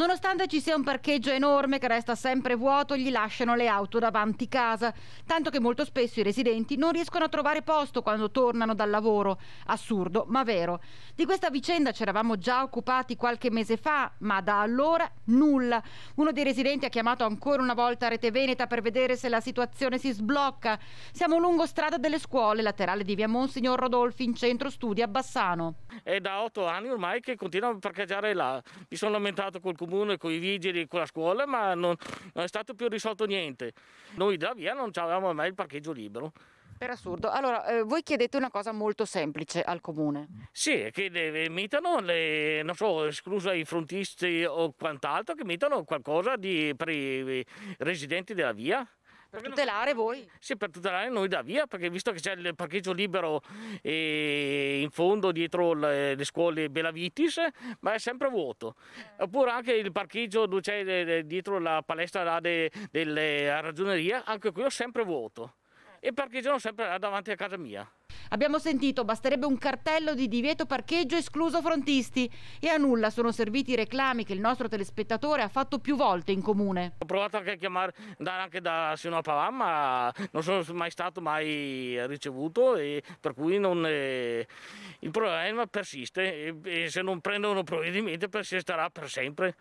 Nonostante ci sia un parcheggio enorme che resta sempre vuoto, gli lasciano le auto davanti casa, tanto che molto spesso i residenti non riescono a trovare posto quando tornano dal lavoro. Assurdo, ma vero. Di questa vicenda ci eravamo già occupati qualche mese fa, ma da allora nulla. Uno dei residenti ha chiamato ancora una volta Rete Veneta per vedere se la situazione si sblocca. Siamo lungo strada delle scuole, laterale di via Monsignor Rodolfi, in centro studi a Bassano. È da otto anni ormai che continuano a parcheggiare là. Mi sono lamentato col comune, con i vigili, con la scuola, ma non, non è stato più risolto niente. Noi da via non avevamo mai il parcheggio libero. Per assurdo. Allora, eh, voi chiedete una cosa molto semplice al comune. Sì, che mettano, le, non so, esclusa i frontisti o quant'altro, che mettano qualcosa di, per i residenti della via. Per tutelare voi? Sì, per tutelare noi da via, perché visto che c'è il parcheggio libero fondo dietro le, le scuole Bellavitis, ma è sempre vuoto. Oppure anche il parcheggio dove c'è dietro la palestra de, della ragioneria, anche quello è sempre vuoto e parcheggiano sempre davanti a casa mia. Abbiamo sentito basterebbe un cartello di divieto parcheggio escluso frontisti e a nulla sono serviti i reclami che il nostro telespettatore ha fatto più volte in comune. Ho provato anche a chiamare, andare anche da Sino Pavan ma non sono mai stato mai ricevuto e per cui non, eh, il problema persiste e, e se non prendono provvedimenti persisterà per sempre.